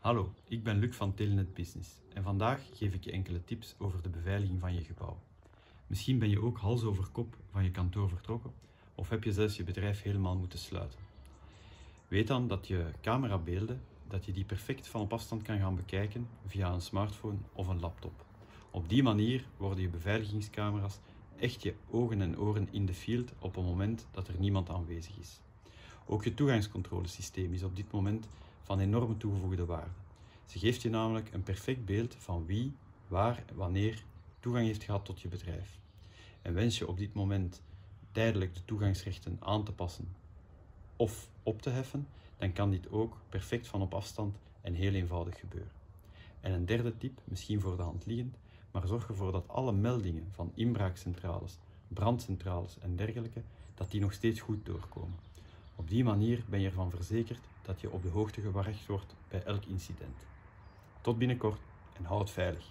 Hallo, ik ben Luc van Telenet Business en vandaag geef ik je enkele tips over de beveiliging van je gebouw. Misschien ben je ook hals over kop van je kantoor vertrokken of heb je zelfs je bedrijf helemaal moeten sluiten. Weet dan dat je camerabeelden dat je die perfect van op afstand kan gaan bekijken via een smartphone of een laptop. Op die manier worden je beveiligingscamera's echt je ogen en oren in de field op het moment dat er niemand aanwezig is. Ook je toegangscontrolesysteem is op dit moment van enorme toegevoegde waarde. Ze geeft je namelijk een perfect beeld van wie, waar en wanneer toegang heeft gehad tot je bedrijf. En wens je op dit moment tijdelijk de toegangsrechten aan te passen of op te heffen, dan kan dit ook perfect van op afstand en heel eenvoudig gebeuren. En een derde tip, misschien voor de hand liggend, maar zorg ervoor dat alle meldingen van inbraakcentrales, brandcentrales en dergelijke, dat die nog steeds goed doorkomen. Op die manier ben je ervan verzekerd dat je op de hoogte gebracht wordt bij elk incident. Tot binnenkort en houd veilig.